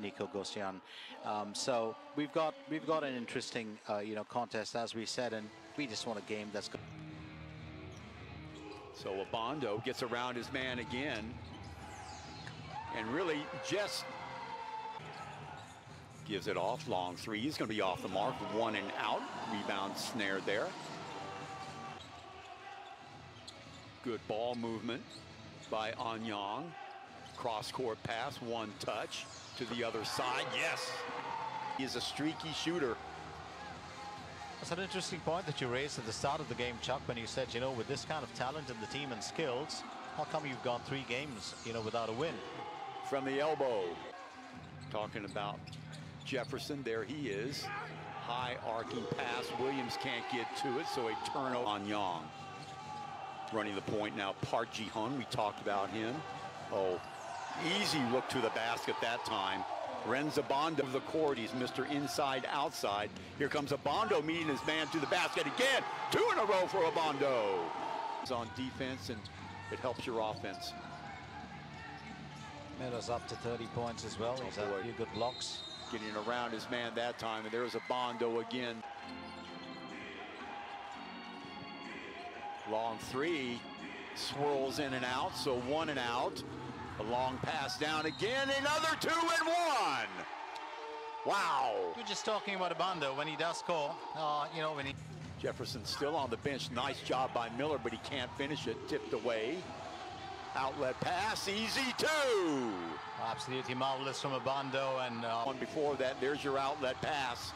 Nico Gosian. Um, so we've got we've got an interesting uh, you know contest as we said, and we just want a game that's. Go- So Abando gets around his man again. And really just gives it off. Long three. He's going to be off the mark. One and out. Rebound snared there. Good ball movement by Anyang. Cross court pass. One touch to the other side. Yes. He is a streaky shooter. That's an interesting point that you raised at the start of the game, Chuck, when you said, you know, with this kind of talent in the team and skills, how come you've gone three games, you know, without a win? from the elbow. Talking about Jefferson, there he is. High arcing pass. Williams can't get to it, so a turnover on Young. Running the point now, Park Ji-hun. We talked about him. Oh, easy look to the basket that time. Rhenz Abando of the court. He's Mr. Inside Outside. Here comes Abando meeting his man to the basket again. Two in a row for Abando. He's on defense, and it helps your offense. Miller's up to 30 points as well. He's had a oh, few good blocks. getting around his man that time, and there's Abando again. Long three, swirls in and out, so one and out. A long pass down again, another two and one. Wow. We're just talking about Abando when he does score. Uh, you know, when he Jefferson still on the bench. Nice job by Miller, but he can't finish it. Tipped away. Outlet pass, easy two. absolutely marvelous from Abando and uh, One before that, there's your outlet pass.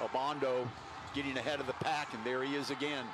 Abando getting ahead of the pack, and there he is again.